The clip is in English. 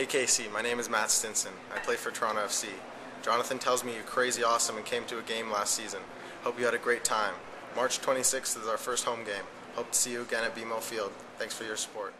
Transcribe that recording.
Hey Casie, my name is Matt Stinson. I play for Toronto FC. Jonathan tells me you're crazy awesome and came to a game last season. Hope you had a great time. March 26th is our first home game. Hope to see you again at BMO Field. Thanks for your support.